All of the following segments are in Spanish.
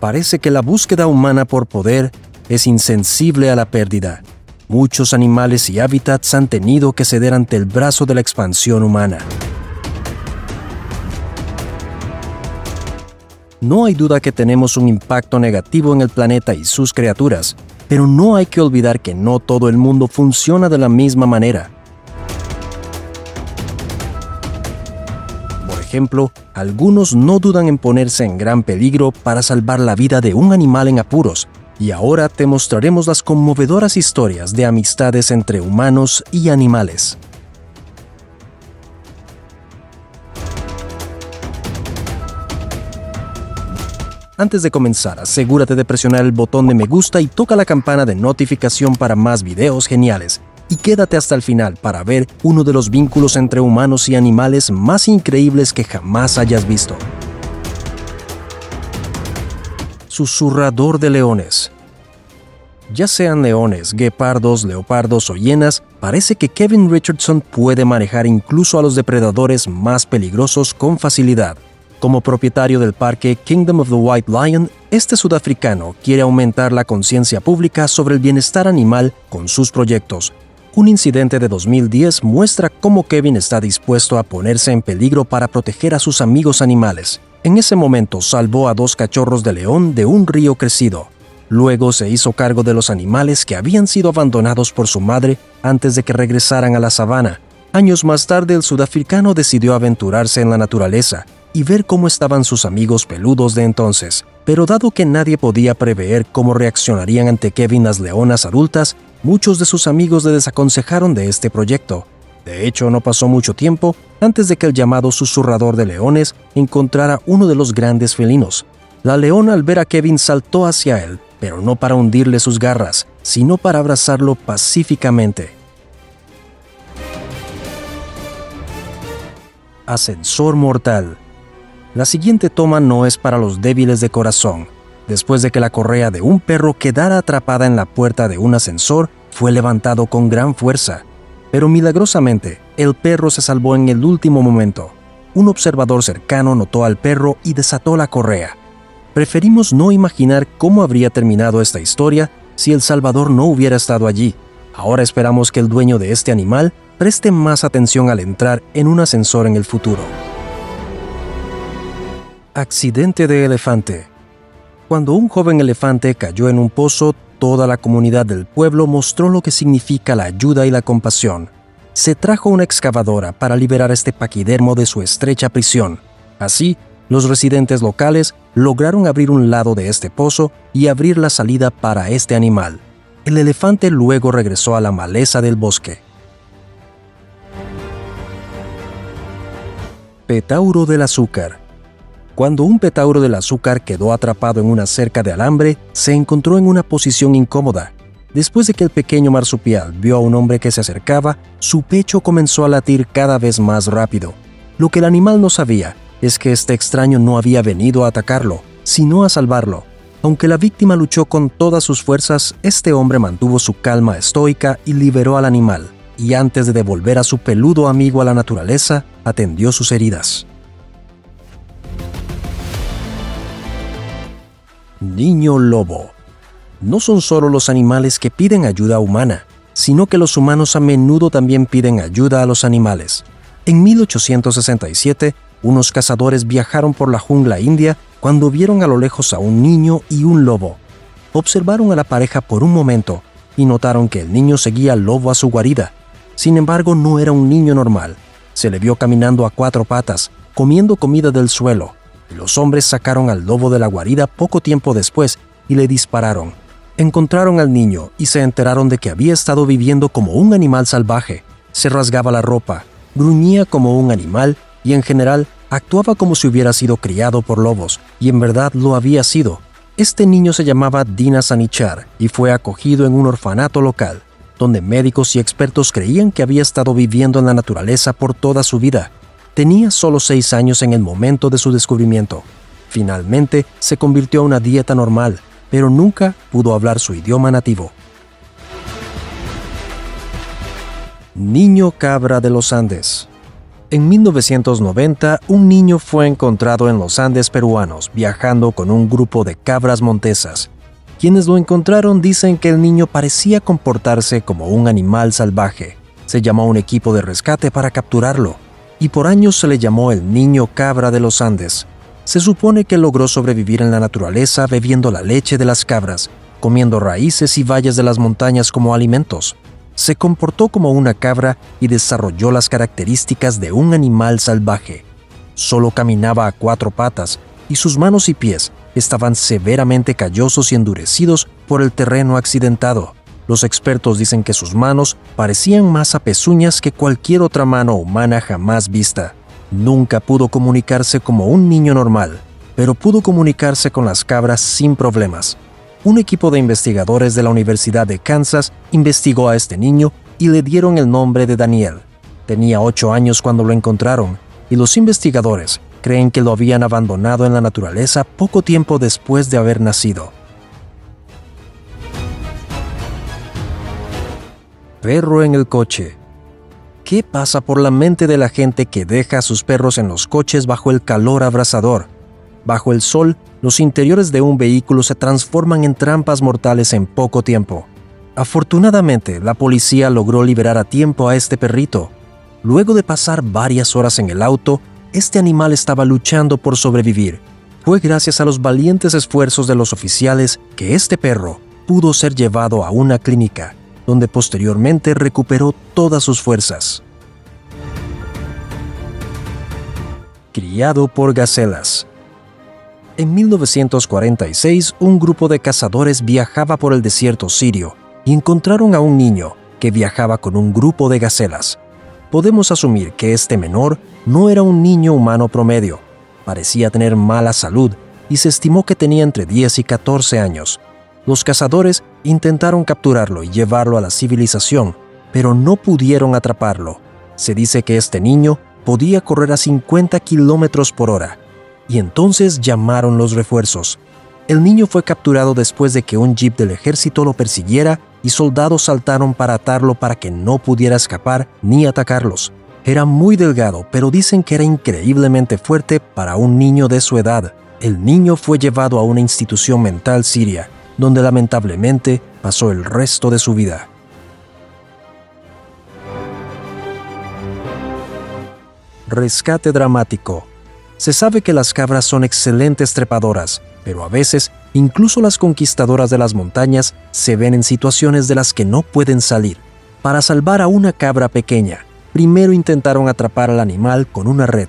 Parece que la búsqueda humana por poder es insensible a la pérdida. Muchos animales y hábitats han tenido que ceder ante el brazo de la expansión humana. No hay duda que tenemos un impacto negativo en el planeta y sus criaturas, pero no hay que olvidar que no todo el mundo funciona de la misma manera. Ejemplo, algunos no dudan en ponerse en gran peligro para salvar la vida de un animal en apuros, y ahora te mostraremos las conmovedoras historias de amistades entre humanos y animales. Antes de comenzar, asegúrate de presionar el botón de me gusta y toca la campana de notificación para más videos geniales. Y quédate hasta el final para ver uno de los vínculos entre humanos y animales más increíbles que jamás hayas visto. Susurrador de leones. Ya sean leones, guepardos, leopardos o hienas, parece que Kevin Richardson puede manejar incluso a los depredadores más peligrosos con facilidad. Como propietario del parque Kingdom of the White Lion, este sudafricano quiere aumentar la conciencia pública sobre el bienestar animal con sus proyectos. Un incidente de 2010 muestra cómo Kevin está dispuesto a ponerse en peligro para proteger a sus amigos animales. En ese momento salvó a dos cachorros de león de un río crecido. Luego se hizo cargo de los animales que habían sido abandonados por su madre antes de que regresaran a la sabana. Años más tarde el sudafricano decidió aventurarse en la naturaleza y ver cómo estaban sus amigos peludos de entonces. Pero dado que nadie podía prever cómo reaccionarían ante Kevin las leonas adultas, muchos de sus amigos le desaconsejaron de este proyecto. De hecho, no pasó mucho tiempo antes de que el llamado susurrador de leones encontrara uno de los grandes felinos. La leona al ver a Kevin saltó hacia él, pero no para hundirle sus garras, sino para abrazarlo pacíficamente. Ascensor mortal. La siguiente toma no es para los débiles de corazón. Después de que la correa de un perro quedara atrapada en la puerta de un ascensor, fue levantado con gran fuerza. Pero milagrosamente, el perro se salvó en el último momento. Un observador cercano notó al perro y desató la correa. Preferimos no imaginar cómo habría terminado esta historia si el Salvador no hubiera estado allí. Ahora esperamos que el dueño de este animal preste más atención al entrar en un ascensor en el futuro. Accidente de elefante. Cuando un joven elefante cayó en un pozo, toda la comunidad del pueblo mostró lo que significa la ayuda y la compasión. Se trajo una excavadora para liberar este paquidermo de su estrecha prisión. Así, los residentes locales lograron abrir un lado de este pozo y abrir la salida para este animal. El elefante luego regresó a la maleza del bosque. Petauro del azúcar. Cuando un petauro del azúcar quedó atrapado en una cerca de alambre, se encontró en una posición incómoda. Después de que el pequeño marsupial vio a un hombre que se acercaba, su pecho comenzó a latir cada vez más rápido. Lo que el animal no sabía es que este extraño no había venido a atacarlo, sino a salvarlo. Aunque la víctima luchó con todas sus fuerzas, este hombre mantuvo su calma estoica y liberó al animal, y antes de devolver a su peludo amigo a la naturaleza, atendió sus heridas. Niño Lobo. No son solo los animales que piden ayuda humana, sino que los humanos a menudo también piden ayuda a los animales. En 1867, unos cazadores viajaron por la jungla india cuando vieron a lo lejos a un niño y un lobo. Observaron a la pareja por un momento y notaron que el niño seguía al lobo a su guarida. Sin embargo, no era un niño normal. Se le vio caminando a cuatro patas, comiendo comida del suelo, los hombres sacaron al lobo de la guarida poco tiempo después y le dispararon. Encontraron al niño y se enteraron de que había estado viviendo como un animal salvaje. Se rasgaba la ropa, gruñía como un animal y en general actuaba como si hubiera sido criado por lobos, y en verdad lo había sido. Este niño se llamaba Dina Sanichar y fue acogido en un orfanato local, donde médicos y expertos creían que había estado viviendo en la naturaleza por toda su vida. Tenía solo seis años en el momento de su descubrimiento. Finalmente se convirtió a una dieta normal, pero nunca pudo hablar su idioma nativo. Niño cabra de los Andes. En 1990, un niño fue encontrado en los Andes peruanos viajando con un grupo de cabras montesas. Quienes lo encontraron dicen que el niño parecía comportarse como un animal salvaje. Se llamó a un equipo de rescate para capturarlo, y por años se le llamó el niño cabra de los Andes. Se supone que logró sobrevivir en la naturaleza bebiendo la leche de las cabras, comiendo raíces y valles de las montañas como alimentos. Se comportó como una cabra y desarrolló las características de un animal salvaje. Solo caminaba a cuatro patas y sus manos y pies estaban severamente callosos y endurecidos por el terreno accidentado. Los expertos dicen que sus manos parecían más a pezuñas que cualquier otra mano humana jamás vista. Nunca pudo comunicarse como un niño normal, pero pudo comunicarse con las cabras sin problemas. Un equipo de investigadores de la Universidad de Kansas investigó a este niño y le dieron el nombre de Daniel. Tenía 8 años cuando lo encontraron, y los investigadores creen que lo habían abandonado en la naturaleza poco tiempo después de haber nacido. Perro en el coche. ¿Qué pasa por la mente de la gente que deja a sus perros en los coches bajo el calor abrasador? Bajo el sol, los interiores de un vehículo se transforman en trampas mortales en poco tiempo. Afortunadamente, la policía logró liberar a tiempo a este perrito. Luego de pasar varias horas en el auto, este animal estaba luchando por sobrevivir. Fue gracias a los valientes esfuerzos de los oficiales que este perro pudo ser llevado a una clínica donde posteriormente recuperó todas sus fuerzas. Criado por gacelas. En 1946, un grupo de cazadores viajaba por el desierto sirio y encontraron a un niño que viajaba con un grupo de gacelas. Podemos asumir que este menor no era un niño humano promedio. Parecía tener mala salud y se estimó que tenía entre 10 y 14 años. Los cazadores intentaron capturarlo y llevarlo a la civilización, pero no pudieron atraparlo. Se dice que este niño podía correr a 50 kilómetros por hora, y entonces llamaron los refuerzos. El niño fue capturado después de que un jeep del ejército lo persiguiera y soldados saltaron para atarlo para que no pudiera escapar ni atacarlos. Era muy delgado, pero dicen que era increíblemente fuerte para un niño de su edad. El niño fue llevado a una institución mental siria, donde lamentablemente pasó el resto de su vida. Rescate dramático. Se sabe que las cabras son excelentes trepadoras, pero a veces incluso las conquistadoras de las montañas se ven en situaciones de las que no pueden salir. Para salvar a una cabra pequeña, primero intentaron atrapar al animal con una red.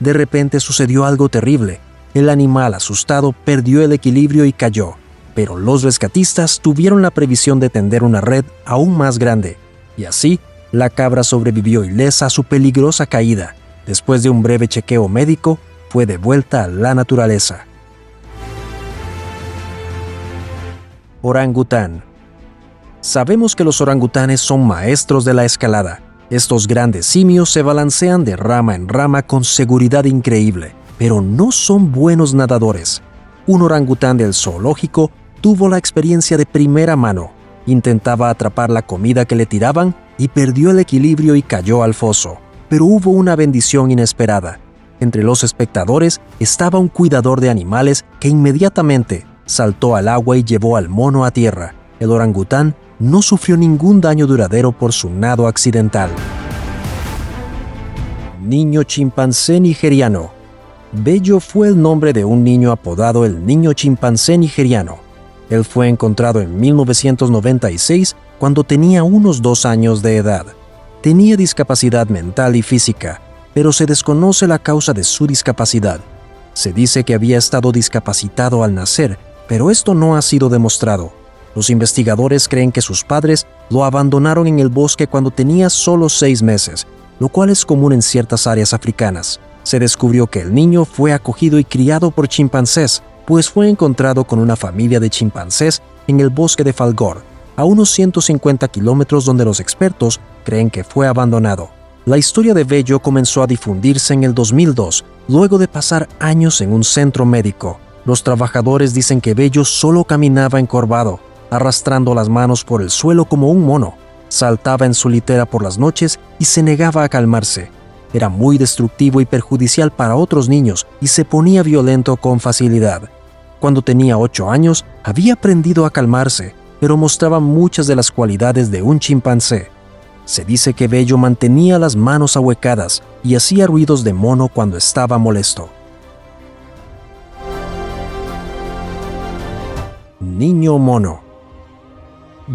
De repente sucedió algo terrible. El animal, asustado, perdió el equilibrio y cayó pero los rescatistas tuvieron la previsión de tender una red aún más grande, y así la cabra sobrevivió ilesa a su peligrosa caída. Después de un breve chequeo médico, fue devuelta a la naturaleza. Orangután. Sabemos que los orangutanes son maestros de la escalada. Estos grandes simios se balancean de rama en rama con seguridad increíble, pero no son buenos nadadores. Un orangután del zoológico tuvo la experiencia de primera mano. Intentaba atrapar la comida que le tiraban y perdió el equilibrio y cayó al foso. Pero hubo una bendición inesperada. Entre los espectadores estaba un cuidador de animales que inmediatamente saltó al agua y llevó al mono a tierra. El orangután no sufrió ningún daño duradero por su nado accidental. Niño chimpancé nigeriano. Bello fue el nombre de un niño apodado el niño chimpancé nigeriano. Él fue encontrado en 1996 cuando tenía unos dos años de edad. Tenía discapacidad mental y física, pero se desconoce la causa de su discapacidad. Se dice que había estado discapacitado al nacer, pero esto no ha sido demostrado. Los investigadores creen que sus padres lo abandonaron en el bosque cuando tenía solo seis meses, lo cual es común en ciertas áreas africanas. Se descubrió que el niño fue acogido y criado por chimpancés, pues fue encontrado con una familia de chimpancés en el bosque de Falgor, a unos 150 kilómetros donde los expertos creen que fue abandonado. La historia de Bello comenzó a difundirse en el 2002, luego de pasar años en un centro médico. Los trabajadores dicen que Bello solo caminaba encorvado, arrastrando las manos por el suelo como un mono. Saltaba en su litera por las noches y se negaba a calmarse. Era muy destructivo y perjudicial para otros niños y se ponía violento con facilidad. Cuando tenía 8 años, había aprendido a calmarse, pero mostraba muchas de las cualidades de un chimpancé. Se dice que Bello mantenía las manos ahuecadas y hacía ruidos de mono cuando estaba molesto. Niño mono.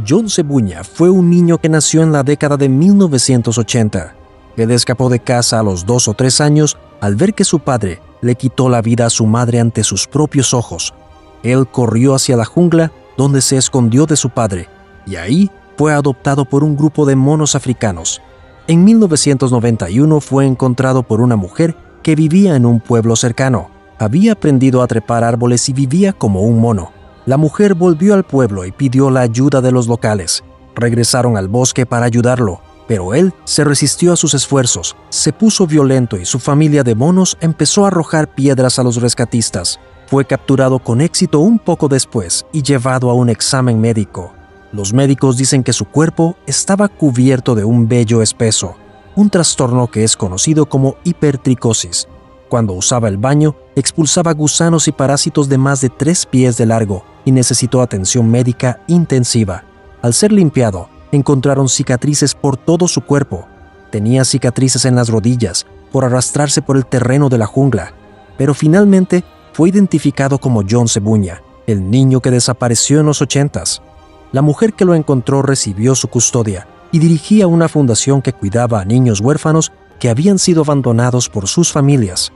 John Cebuña fue un niño que nació en la década de 1980. Él escapó de casa a los dos o tres años al ver que su padre le quitó la vida a su madre ante sus propios ojos. Él corrió hacia la jungla donde se escondió de su padre y ahí fue adoptado por un grupo de monos africanos. En 1991 fue encontrado por una mujer que vivía en un pueblo cercano. Había aprendido a trepar árboles y vivía como un mono. La mujer volvió al pueblo y pidió la ayuda de los locales. Regresaron al bosque para ayudarlo, pero él se resistió a sus esfuerzos, se puso violento y su familia de monos empezó a arrojar piedras a los rescatistas. Fue capturado con éxito un poco después y llevado a un examen médico. Los médicos dicen que su cuerpo estaba cubierto de un vello espeso, un trastorno que es conocido como hipertricosis. Cuando usaba el baño, expulsaba gusanos y parásitos de más de tres pies de largo y necesitó atención médica intensiva. Al ser limpiado, encontraron cicatrices por todo su cuerpo. Tenía cicatrices en las rodillas por arrastrarse por el terreno de la jungla, pero finalmente fue identificado como John Cebuña, el niño que desapareció en los ochentas. La mujer que lo encontró recibió su custodia y dirigía una fundación que cuidaba a niños huérfanos que habían sido abandonados por sus familias.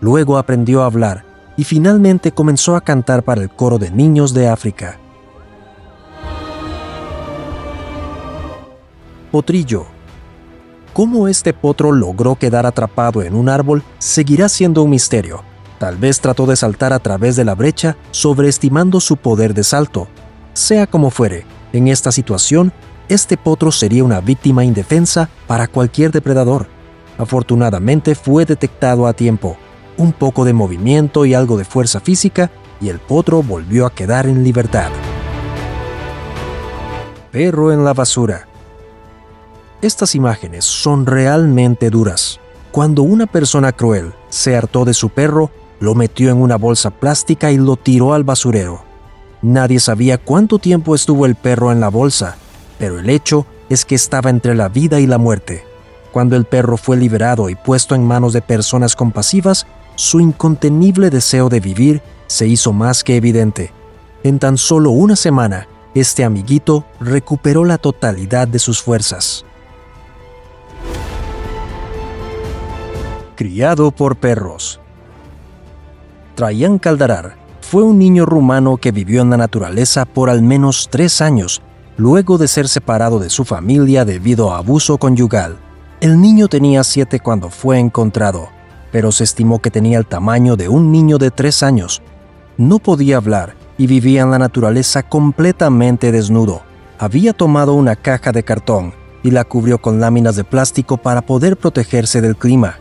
Luego aprendió a hablar y finalmente comenzó a cantar para el coro de niños de África. Potrillo. Cómo este potro logró quedar atrapado en un árbol seguirá siendo un misterio. Tal vez trató de saltar a través de la brecha, sobreestimando su poder de salto. Sea como fuere, en esta situación, este potro sería una víctima indefensa para cualquier depredador. Afortunadamente fue detectado a tiempo. Un poco de movimiento y algo de fuerza física y el potro volvió a quedar en libertad. Perro en la basura. Estas imágenes son realmente duras. Cuando una persona cruel se hartó de su perro, lo metió en una bolsa plástica y lo tiró al basurero. Nadie sabía cuánto tiempo estuvo el perro en la bolsa, pero el hecho es que estaba entre la vida y la muerte. Cuando el perro fue liberado y puesto en manos de personas compasivas, su incontenible deseo de vivir se hizo más que evidente. En tan solo una semana, este amiguito recuperó la totalidad de sus fuerzas. Criado por perros. Traian Caldarar fue un niño rumano que vivió en la naturaleza por al menos tres años, luego de ser separado de su familia debido a abuso conyugal. El niño tenía siete cuando fue encontrado, pero se estimó que tenía el tamaño de un niño de tres años. No podía hablar y vivía en la naturaleza completamente desnudo. Había tomado una caja de cartón y la cubrió con láminas de plástico para poder protegerse del clima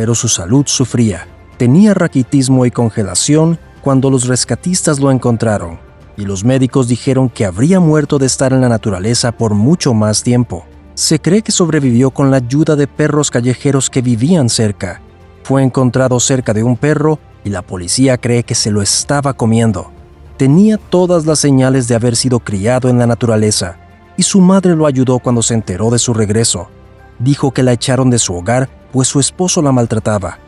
pero su salud sufría. Tenía raquitismo y congelación cuando los rescatistas lo encontraron, y los médicos dijeron que habría muerto de estar en la naturaleza por mucho más tiempo. Se cree que sobrevivió con la ayuda de perros callejeros que vivían cerca. Fue encontrado cerca de un perro y la policía cree que se lo estaba comiendo. Tenía todas las señales de haber sido criado en la naturaleza, y su madre lo ayudó cuando se enteró de su regreso. Dijo que la echaron de su hogar pues su esposo la maltrataba.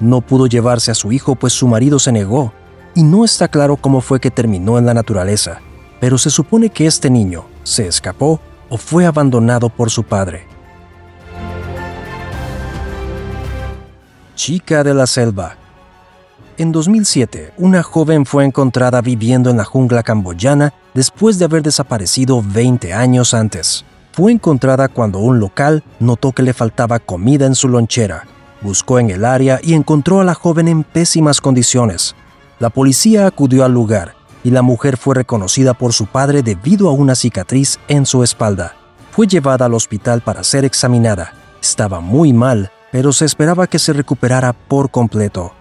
No pudo llevarse a su hijo pues su marido se negó, y no está claro cómo fue que terminó en la naturaleza, pero se supone que este niño se escapó o fue abandonado por su padre. Chica de la selva. En 2007, una joven fue encontrada viviendo en la jungla camboyana después de haber desaparecido 20 años antes fue encontrada cuando un local notó que le faltaba comida en su lonchera. Buscó en el área y encontró a la joven en pésimas condiciones. La policía acudió al lugar y la mujer fue reconocida por su padre debido a una cicatriz en su espalda. Fue llevada al hospital para ser examinada. Estaba muy mal, pero se esperaba que se recuperara por completo.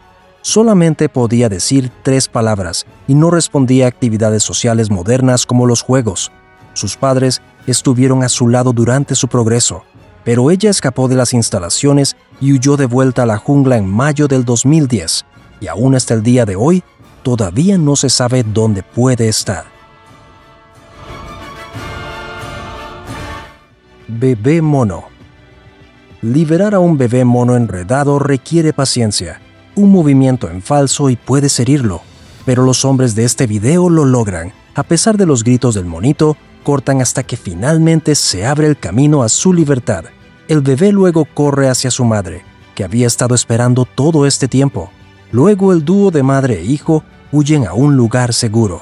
Solamente podía decir tres palabras y no respondía a actividades sociales modernas como los juegos. Sus padres estuvieron a su lado durante su progreso, pero ella escapó de las instalaciones y huyó de vuelta a la jungla en mayo del 2010, y aún hasta el día de hoy todavía no se sabe dónde puede estar. Bebé mono. Liberar a un bebé mono enredado requiere paciencia, un movimiento en falso y puede herirlo, pero los hombres de este video lo logran. A pesar de los gritos del monito, cortan hasta que finalmente se abre el camino a su libertad. El bebé luego corre hacia su madre, que había estado esperando todo este tiempo. Luego el dúo de madre e hijo huyen a un lugar seguro.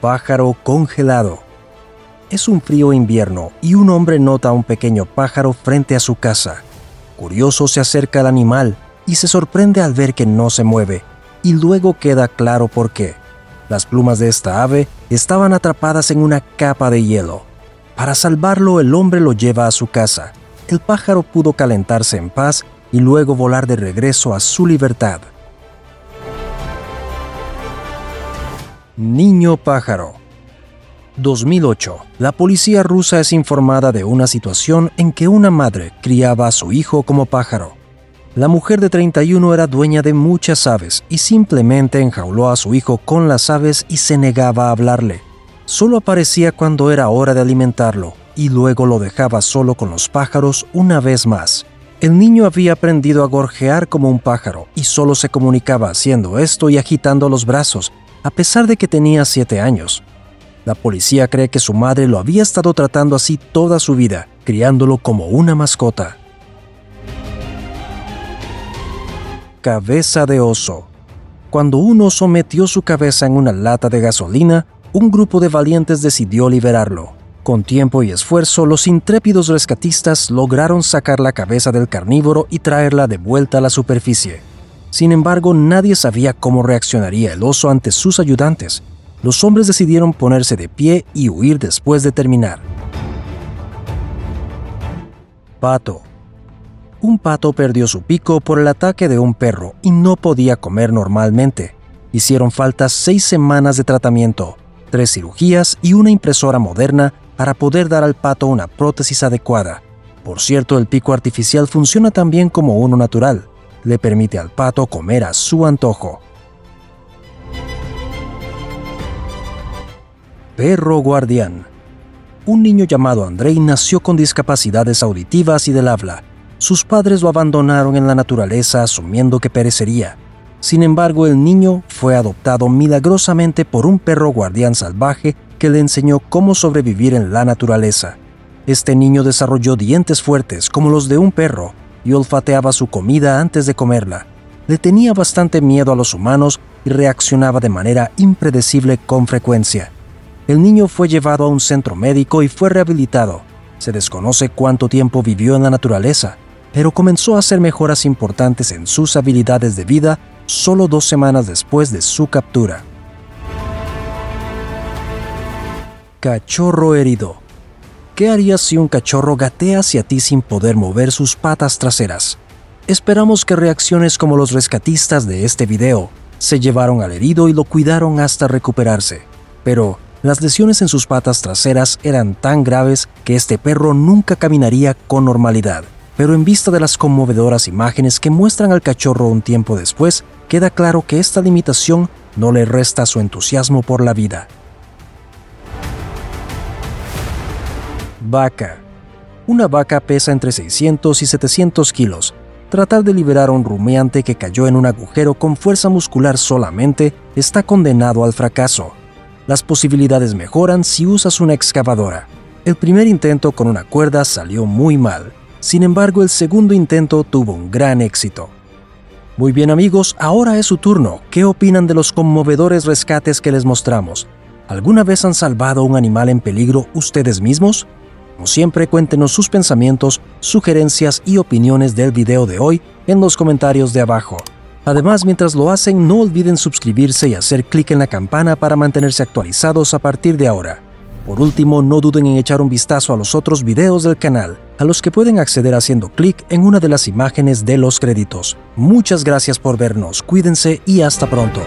Pájaro congelado. Es un frío invierno y un hombre nota a un pequeño pájaro frente a su casa. Curioso se acerca al animal y se sorprende al ver que no se mueve, y luego queda claro por qué. Las plumas de esta ave estaban atrapadas en una capa de hielo. Para salvarlo, el hombre lo lleva a su casa. El pájaro pudo calentarse en paz y luego volar de regreso a su libertad. Niño pájaro 2008. La policía rusa es informada de una situación en que una madre criaba a su hijo como pájaro. La mujer de 31 era dueña de muchas aves y simplemente enjauló a su hijo con las aves y se negaba a hablarle. Solo aparecía cuando era hora de alimentarlo y luego lo dejaba solo con los pájaros una vez más. El niño había aprendido a gorjear como un pájaro y solo se comunicaba haciendo esto y agitando los brazos, a pesar de que tenía 7 años. La policía cree que su madre lo había estado tratando así toda su vida, criándolo como una mascota. Cabeza de oso. Cuando un oso metió su cabeza en una lata de gasolina, un grupo de valientes decidió liberarlo. Con tiempo y esfuerzo, los intrépidos rescatistas lograron sacar la cabeza del carnívoro y traerla de vuelta a la superficie. Sin embargo, nadie sabía cómo reaccionaría el oso ante sus ayudantes. Los hombres decidieron ponerse de pie y huir después de terminar. Pato un pato perdió su pico por el ataque de un perro y no podía comer normalmente. Hicieron falta seis semanas de tratamiento, tres cirugías y una impresora moderna para poder dar al pato una prótesis adecuada. Por cierto, el pico artificial funciona también como uno natural. Le permite al pato comer a su antojo. Perro guardián. Un niño llamado Andrei nació con discapacidades auditivas y del habla sus padres lo abandonaron en la naturaleza asumiendo que perecería. Sin embargo, el niño fue adoptado milagrosamente por un perro guardián salvaje que le enseñó cómo sobrevivir en la naturaleza. Este niño desarrolló dientes fuertes como los de un perro y olfateaba su comida antes de comerla. Le tenía bastante miedo a los humanos y reaccionaba de manera impredecible con frecuencia. El niño fue llevado a un centro médico y fue rehabilitado. Se desconoce cuánto tiempo vivió en la naturaleza, pero comenzó a hacer mejoras importantes en sus habilidades de vida solo dos semanas después de su captura. Cachorro herido. ¿Qué harías si un cachorro gatea hacia ti sin poder mover sus patas traseras? Esperamos que reacciones como los rescatistas de este video se llevaron al herido y lo cuidaron hasta recuperarse. Pero las lesiones en sus patas traseras eran tan graves que este perro nunca caminaría con normalidad pero en vista de las conmovedoras imágenes que muestran al cachorro un tiempo después, queda claro que esta limitación no le resta su entusiasmo por la vida. Vaca. Una vaca pesa entre 600 y 700 kilos. Tratar de liberar a un rumiante que cayó en un agujero con fuerza muscular solamente está condenado al fracaso. Las posibilidades mejoran si usas una excavadora. El primer intento con una cuerda salió muy mal. Sin embargo, el segundo intento tuvo un gran éxito. Muy bien amigos, ahora es su turno. ¿Qué opinan de los conmovedores rescates que les mostramos? ¿Alguna vez han salvado a un animal en peligro ustedes mismos? Como siempre, cuéntenos sus pensamientos, sugerencias y opiniones del video de hoy en los comentarios de abajo. Además, mientras lo hacen, no olviden suscribirse y hacer clic en la campana para mantenerse actualizados a partir de ahora. Por último, no duden en echar un vistazo a los otros videos del canal, a los que pueden acceder haciendo clic en una de las imágenes de los créditos. Muchas gracias por vernos, cuídense y hasta pronto.